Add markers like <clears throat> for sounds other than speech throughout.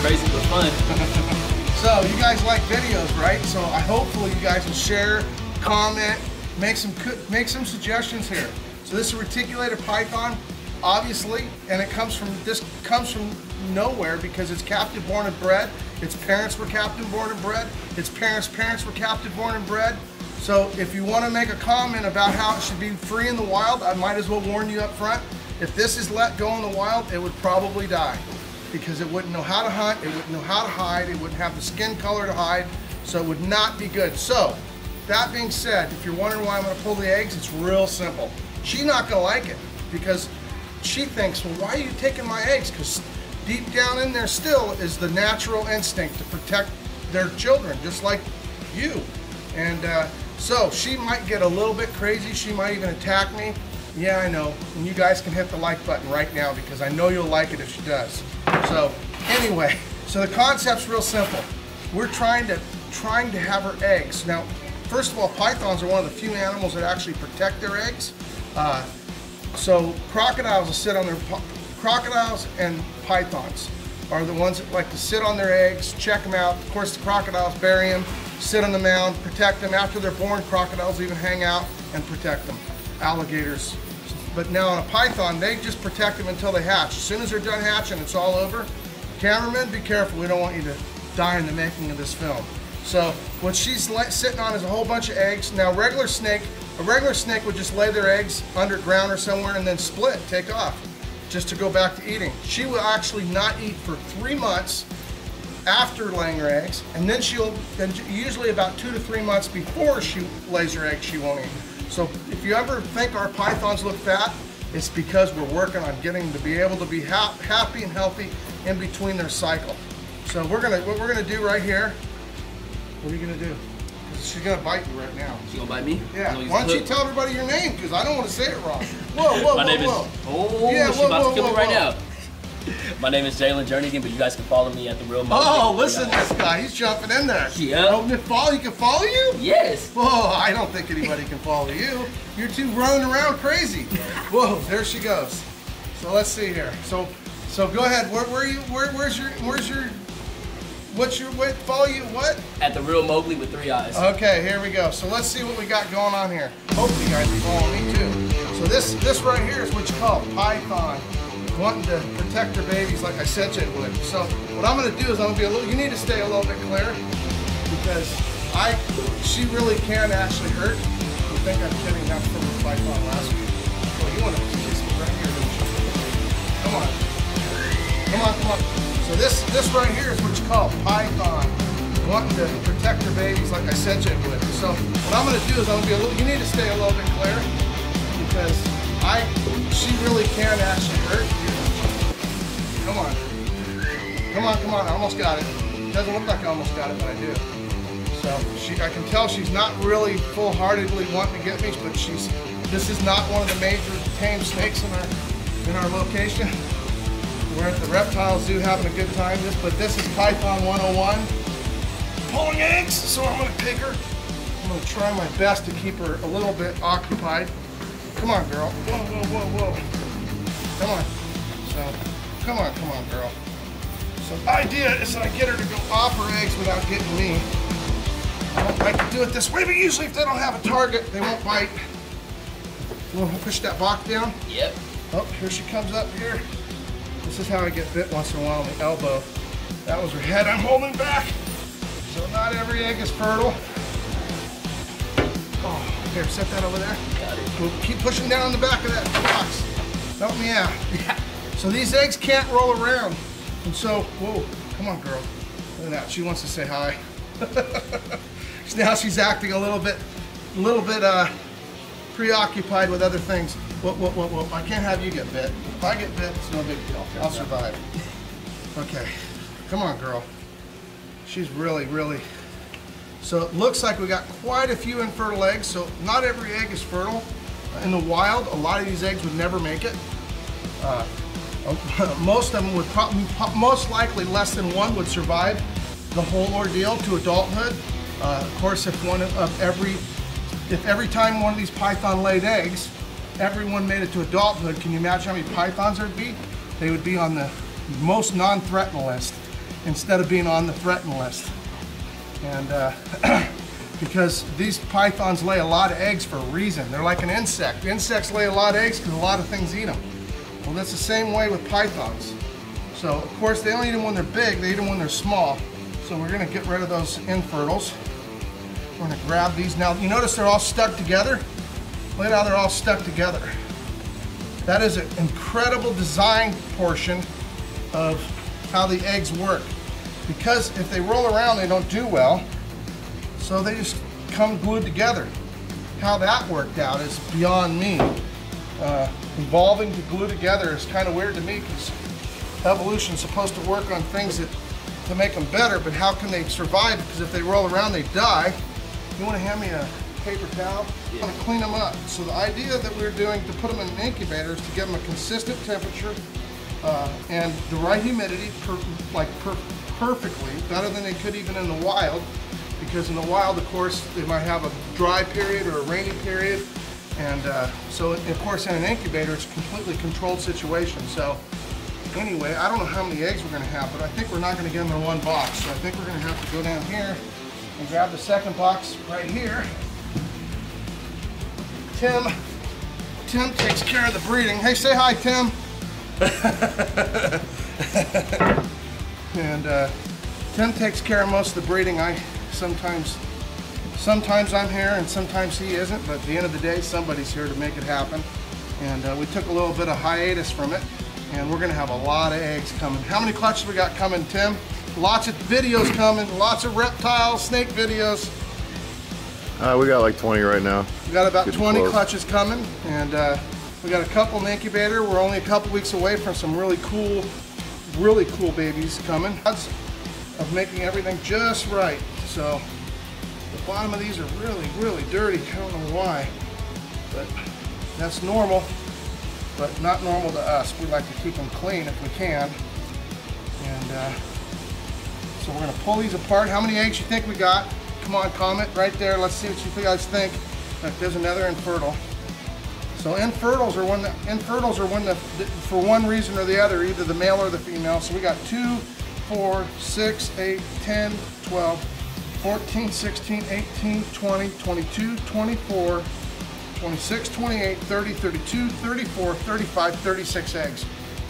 crazy but fun. <laughs> So you guys like videos, right? So I hopefully you guys will share, comment, make some make some suggestions here. So this is a reticulated python, obviously, and it comes from this comes from nowhere because it's captive born and bred. Its parents were captive born and bred. Its parents' parents were captive born and bred. So if you want to make a comment about how it should be free in the wild, I might as well warn you up front. If this is let go in the wild, it would probably die because it wouldn't know how to hunt, it wouldn't know how to hide, it wouldn't have the skin color to hide, so it would not be good. So, that being said, if you're wondering why I'm gonna pull the eggs, it's real simple. She's not gonna like it because she thinks, well, why are you taking my eggs? Because deep down in there still is the natural instinct to protect their children, just like you. And uh, so she might get a little bit crazy. She might even attack me. Yeah, I know. And you guys can hit the like button right now because I know you'll like it if she does. So anyway, <laughs> so the concept's real simple. We're trying to trying to have her eggs. Now, first of all, pythons are one of the few animals that actually protect their eggs. Uh, so crocodiles will sit on their crocodiles and pythons are the ones that like to sit on their eggs, check them out. Of course, the crocodiles bury them, sit on the mound, protect them. After they're born, crocodiles even hang out and protect them. Alligators. But now on a python, they just protect them until they hatch. As soon as they're done hatching, it's all over. Cameraman, be careful. We don't want you to die in the making of this film. So what she's sitting on is a whole bunch of eggs. Now regular snake, a regular snake would just lay their eggs underground or somewhere and then split, take off, just to go back to eating. She will actually not eat for three months after laying her eggs, and then she'll, then usually about two to three months before she lays her eggs, she won't eat. So if you ever think our pythons look fat, it's because we're working on getting them to be able to be ha happy and healthy in between their cycle. So we're gonna what we're gonna do right here. What are you gonna do? She's gonna bite you right now. She gonna bite me? Yeah. Why don't you tell everybody your name? Because I don't want to say it wrong. Whoa, whoa, My whoa, name whoa. is. Oh, Yeah, she's about whoa, to kill whoa, me right whoa. now. <laughs> My name is Jalen Jernigan, but you guys can follow me at the real. Mo. Oh, listen this guy. He's jumping in there. Yeah. Oh, to follow, he can follow you? Yes. Whoa, I don't think anybody can follow you. You're too running around crazy. Whoa, there she goes. So let's see here. So, so go ahead. Where, where you? Where, where's your? Where's your? What's your? What? Follow you? What? At the real Mowgli with three eyes. Okay, here we go. So let's see what we got going on here. Hopefully you guys are following me too. So this this right here is what you call python. Wanting to protect their babies like I said you would. So what I'm gonna do is I'm gonna be a little you need to stay a little bit clear because I she really can actually hurt. You think I'm kidding that's from the python last week. Well you wanna kiss me right here, don't you? Come on. Come on, come on. So this this right here is what you call python wanting to protect their babies like I said you would. So what I'm gonna do is I'm gonna be a little, you need to stay a little bit clear because I, she really can actually hurt Come on, I almost got it. Doesn't look like I almost got it, but I do. So she, I can tell she's not really full-heartedly wanting to get me, but she's, this is not one of the major tame snakes in our, in our location. We're at the reptile zoo having a good time, this, but this is Python 101 pulling eggs, so I'm gonna take her. I'm gonna try my best to keep her a little bit occupied. Come on, girl. Whoa, whoa, whoa, whoa. Come on. So, come on, come on, girl. Idea is that I get her to go off her eggs without getting me. I don't like to do it this way, but usually if they don't have a target, they won't bite. We'll push that box down. Yep. Oh, here she comes up here. This is how I get bit once in a while on the elbow. That was her head I'm holding back. So not every egg is fertile. Oh, here, set that over there. Got it. We'll keep pushing down the back of that box. Help me out. <laughs> Yeah. So these eggs can't roll around. And so, whoa, come on, girl. Look at that. She wants to say hi. <laughs> now she's acting a little bit, a little bit uh, preoccupied with other things. Whoa, whoa, whoa, whoa. I can't have you get bit. If I get bit, it's no big deal. I'll survive. Okay. Come on, girl. She's really, really. So it looks like we got quite a few infertile eggs. So not every egg is fertile. In the wild, a lot of these eggs would never make it. Uh, <laughs> most of them would most likely less than one would survive the whole ordeal to adulthood. Uh, of course, if one of every, if every time one of these python laid eggs, everyone made it to adulthood, can you imagine how many pythons there'd be? They would be on the most non-threatened list. instead of being on the threatened list. And uh, <clears throat> because these pythons lay a lot of eggs for a reason. They're like an insect. Insects lay a lot of eggs because a lot of things eat them. That's the same way with pythons. So, of course, they don't eat them when they're big, they eat them when they're small. So we're gonna get rid of those infertiles. We're gonna grab these. Now, you notice they're all stuck together? Look at how they're all stuck together. That is an incredible design portion of how the eggs work. Because if they roll around, they don't do well. So they just come glued together. How that worked out is beyond me. Uh, evolving to glue together is kind of weird to me because evolution is supposed to work on things that to make them better, but how can they survive? Because if they roll around, they die. You want to hand me a paper towel? I'm going to clean them up. So the idea that we are doing to put them in an incubator is to give them a consistent temperature uh, and the right humidity, per, like per, perfectly, better than they could even in the wild because in the wild, of course, they might have a dry period or a rainy period. And uh, so, of course, in an incubator, it's a completely controlled situation. So anyway, I don't know how many eggs we're gonna have, but I think we're not gonna get them in one box. So I think we're gonna have to go down here and grab the second box right here. Tim, Tim takes care of the breeding. Hey, say hi, Tim. <laughs> and uh, Tim takes care of most of the breeding. I sometimes sometimes I'm here and sometimes he isn't, but at the end of the day, somebody's here to make it happen. And uh, we took a little bit of hiatus from it, and we're gonna have a lot of eggs coming. How many clutches we got coming, Tim? Lots of videos coming, lots of reptile, snake videos. Uh, we got like 20 right now. We got about Getting 20 close. clutches coming, and uh, we got a couple in the incubator. We're only a couple weeks away from some really cool, really cool babies coming. Odds Of making everything just right. So bottom of these are really, really dirty. I don't know why, but that's normal, but not normal to us. We like to keep them clean if we can. And uh, so we're gonna pull these apart. How many eggs you think we got? Come on, comment right there. Let's see what you guys think. Look, there's another infertile. So infertiles are when the infertiles are when the for one reason or the other, either the male or the female. So we got two, four, six, eight, 10, 12, 14, 16, 18, 20, 22, 24, 26, 28, 30, 32, 34, 35, 36 eggs.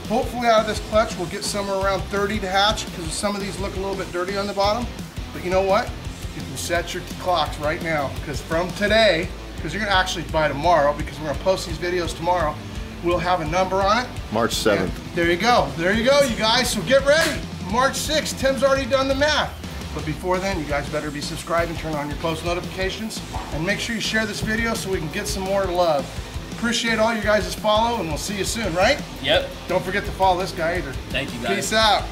Hopefully out of this clutch we'll get somewhere around 30 to hatch because some of these look a little bit dirty on the bottom. But you know what? You can set your clocks right now because from today, because you're gonna actually by tomorrow because we're gonna post these videos tomorrow, we'll have a number on it. March 7th. And There you go. There you go, you guys. So get ready. March 6th. Tim's already done the math. But before then, you guys better be subscribed and turn on your post notifications. And make sure you share this video so we can get some more love. Appreciate all you guys' follow, and we'll see you soon, right? Yep. Don't forget to follow this guy either. Thank you guys. Peace out.